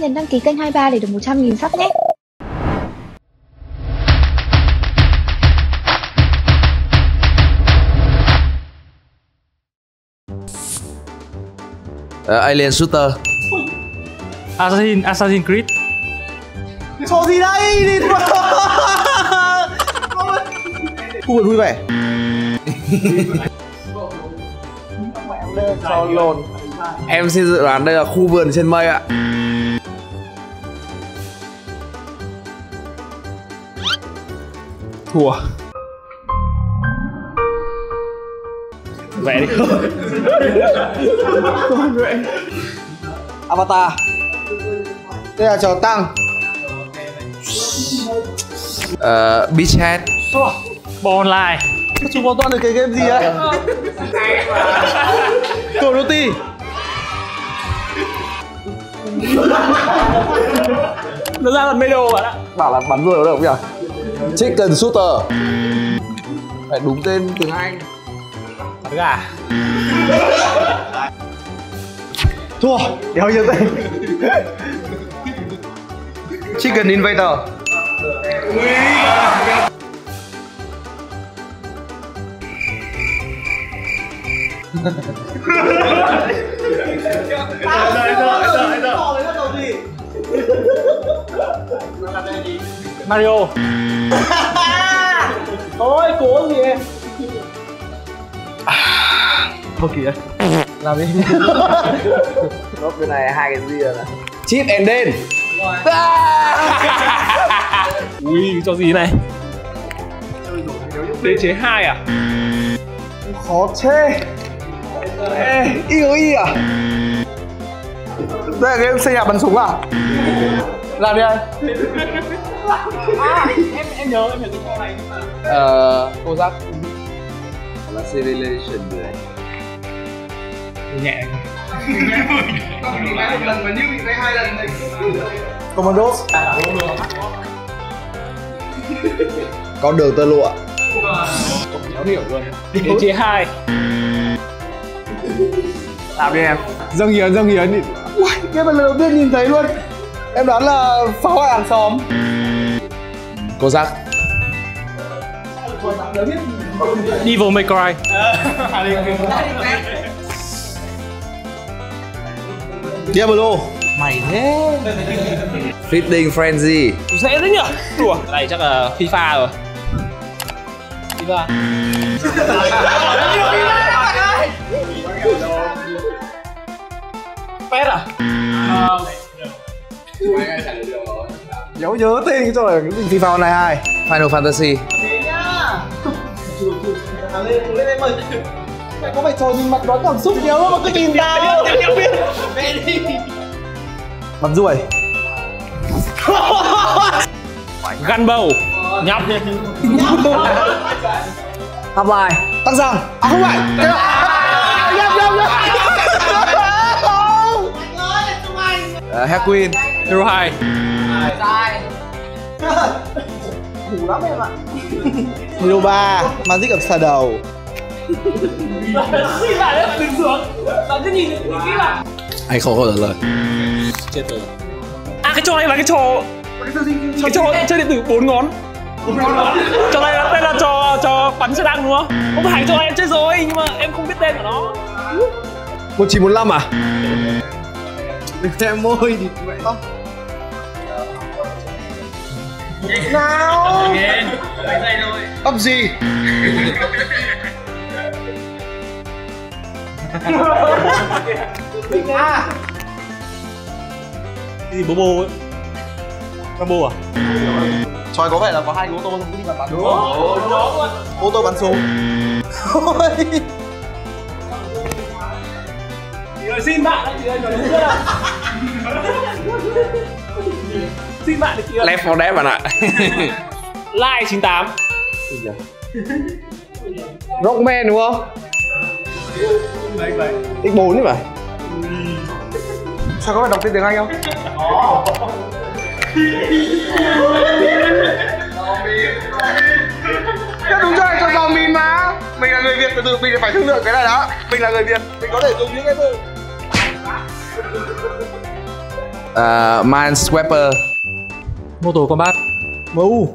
nhấn đăng ký kênh 23 để được 100.000 sub nhé. Ờ, Alien Shooter. Assassin Assassin's Creed. Trò gì đây? Đi Khu vườn vui vẻ. Em xin dự đoán đây là khu vườn trên mây ạ Thua. Vẽ đi. Avatar. Đây là trò tăng. Ờ, Beach Head Ball online. Chúng có toán được cái game gì ấy? Call of Duty. Nó ra là middle bạn ạ. Bảo là bắn rồi có được không nhỉ? Chicken Shooter. Phải đúng tên tiếng Anh Bắn gà Thua Đéo nhớ tên. Chicken Invader Mario. Thôi cố gì em? Thôi kìa. Làm đi. Nốt bên này hai cái gì rồi nè Chip and Den Ui cho gì này? Đế chế 2 à? Khó chê. Ê, y ơi y à? Đây là game xây nhà bắn súng à? Làm đi anh Em nhớ em nhớ cái trò này Ờ, cô giác. Là Civilization rồi. Đấy Nhẹ. Commandos Con đường tơ lụa. Cháu hiểu luôn. Đế chế 2 Làm đi em. Dâng hiến, dâng hiến. Ui, này lần đầu tiên nhìn thấy luôn. Em đoán là phá hoại hàng xóm Cô giác. Devil May Cry. Diablo. Mày thế. Fitting Frenzy. Dễ đấy nhở? Đùa. Này chắc là FIFA rồi. FIFA. Pet à? Nhớ nhớ tên cái trò này cái gì? FIFA Online 2 Final Fantasy. Mày có phải trò gì mặt đoán cảm xúc nhiều mà cứ nhìn tao. Bắn ruồi. Gunbow Nhóc. Hấp vai Tắc răng À không phải. Nhầm nhầm uh, Hellqueen Hero 2 Đủ lắm em ạ. Hero 3 Magic of Shadow. Xin lại đấy, đừng xuống Bạn cứ nhìn, nhìn kỹ vào Anh không có trả lời. Chết rồi. À cái trò này là cái trò Cái trò chơi điện tử bốn ngón. Trò này là tên là trò trò bắn xe tăng đúng không? Không phải trò này em chơi rồi nhưng mà em không biết tên của nó. 1945 à? Đừng xem môi thì mẹ không Nào. Ấp gì? À. Cái gì bô bô ấy? Rambo à? Tròi có vẻ là có hai cái ô tô không đi bắn bắn đúng không? Đúng rồi. Ô tô bắn súng. Ôi. Chị ơi xin bạn đấy chị ơi chưa Xin bạn chị ơi Left 4 Dead bạn ạ. Like 98 Rockman đúng không? X4 chứ phải. Sao có phải đọc tên tiếng Anh không? Thế đúng rồi, cho dò mìn mà. Mình là người Việt, từ từ mình phải thương lượng cái này đó. Mình là người Việt, mình có thể dùng những cái từ. Uh, Minesweeper Mortal Kombat MU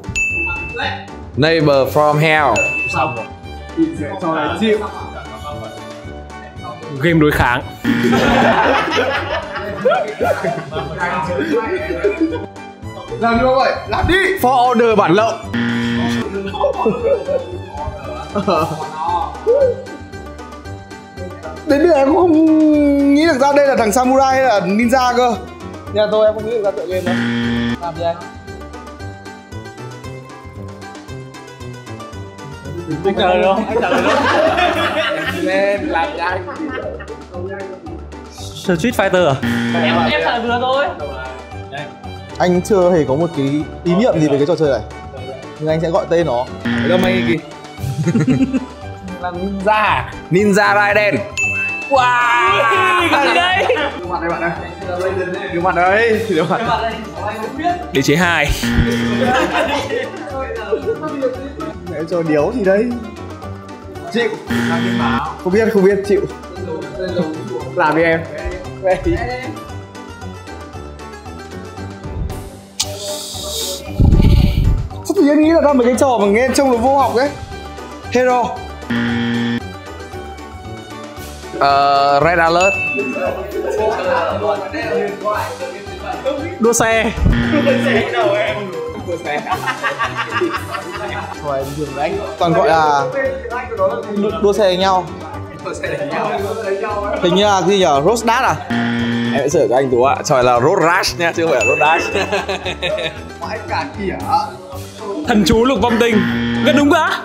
Neighbor from Hell. Xong rồi chịu? Game đối kháng. Làm như vậy, làm đi. For order bản lậu. Đến bây giờ em cũng không nghĩ được ra đây là thằng samurai hay là ninja cơ. Nhà tôi em không nghĩ được ra tựa game đâu. Làm gì anh? Anh lời đâu anh trả lời đâu Lên làm anh. Street Fighter à? Em em trả lời vừa thôi Anh chưa hề có một cái ý niệm gì về cái trò chơi này. Nhưng anh sẽ gọi tên nó. Đâu mày kì Là ninja. À? Ninja Raiden. Wow! Gần đây? Đưa mặt đây bạn ơi Đưa mặt đây Đưa mặt Đế chế 2 Mẹ cho điếu gì đây. Chịu Không biết không biết chịu. Làm đi em. Tí Sao tự nhiên nghĩ là ra mấy cái trò mà nghe trông nó vô học ấy Hero. Ờ, Red Alert. Đua xe. Rồi em dừng đấy Toàn gọi là đua, đua xe đánh nhau. Hình như là gì nhở? Road Dash à? Em sẽ sửa cho anh Tú ạ. Trời là Road Rash nhá, chứ không phải Road Dash. Thần chú lục vong tình. Gần đúng cả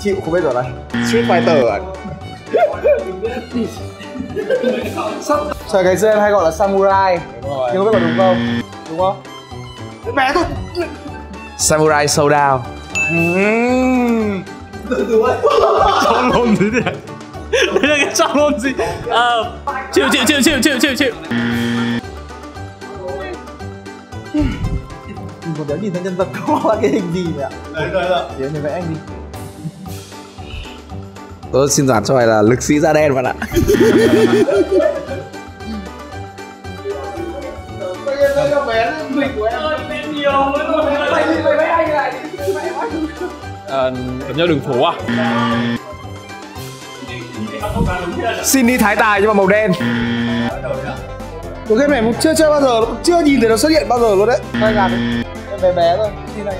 Chịu không biết rồi đây. Street Fighter à? Trời ngày xưa em hay gọi là samurai. Nhưng không biết có đúng không? Đúng không? Bé thôi. Samurai Showdown Ừm. Trong lôn gì đấy Đấy là cái trong lôn gì? Ờ Chịu chịu chịu chịu chịu chịu chịu. Mình còn đéo nhìn thấy nhân vật có là cái hình gì vậy ạ? Đấy, đấy, Thì em vẽ anh đi. Tôi xin giảng cho mày là lực sĩ da đen bạn ạ Ờ Đánh nhau đường phố à? Xin đi thái tài nhưng mà màu đen. Cái game này chưa chơi bao giờ, chưa nhìn thấy nó xuất hiện bao giờ luôn đấy. Thôi làm bé bé thôi, xin này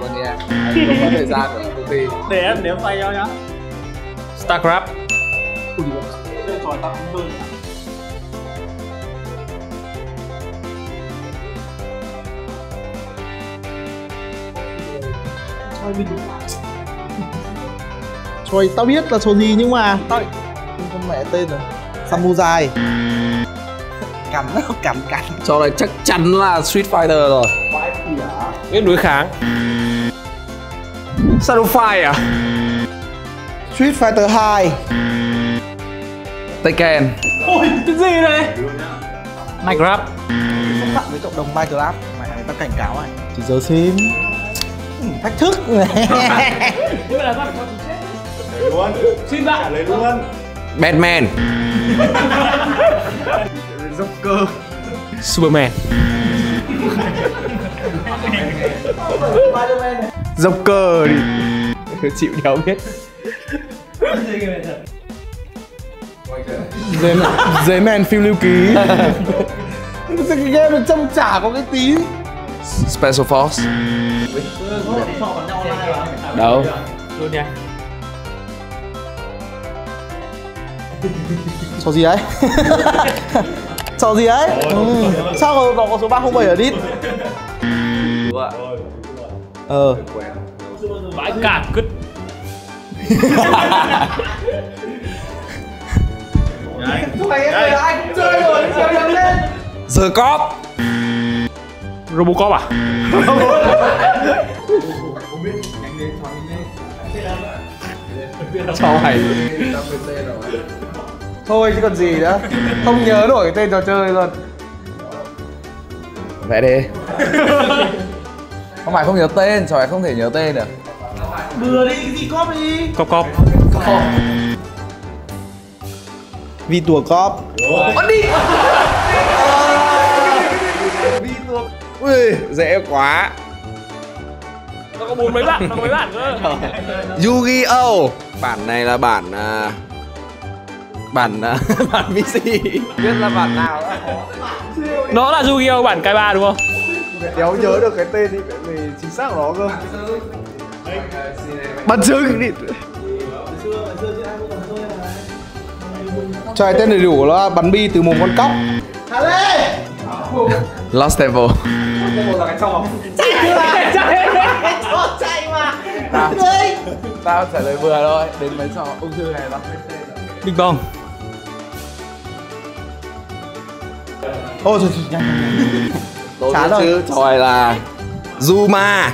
Luôn nha Anh không có thời gian của công ty Để em nếm tay nhau nhá. Starcraft. Rồi tao biết là số gì nhưng mà Tao Không có mẹ tên rồi. Samurai. Cắn nó cắn cắn. Cho này chắc chắn là Street Fighter rồi. Game đối kháng. Shadow Fire à? Street Fighter 2 Tekken. Cái gì đây? Minecraft. Xúc phạm với cộng đồng Minecraft. Mẹ người ta cảnh cáo này Chỉ giờ xin Thách thức. Xin bạn. Batman. Superman. Joker đi. Chịu đéo biết Dế, dế men phim lưu ký. Cái game này trông chả có cái tí Special Force. Đâu? Luôn nha. Trò gì đấy? Trò gì đấy? Ừ. Sao có, có, có số 307 ở đít? Ờ. Vãi cả cứt. The Cop Robocop à? Cho mày Thôi chứ còn gì nữa. Không nhớ nổi cái tên trò chơi luôn. Vẽ đi Không phải không nhớ tên, trời không thể nhớ tên được. Cop cop Vi tua cóp Bắn đi dễ quá. Nó có bốn mấy bạn nó có mấy bạn cơ. Yu-Gi-Oh! Bản này là bản à, Bản à, bản PC Biết là bản nào đó. Nó là Yu-Gi-Oh bản cái ba đúng không? Đéo nhớ được cái tên đi về chính xác của nó cơ. Bắn trứng đi Cho cái tên đầy đủ là bắn bi từ mồm con cóc. Lost Temple Tao, tao trả lời vừa thôi Đến mấy trò ung thư này nó Big Bang Ôi trời trời Chán rồi. này là Zuma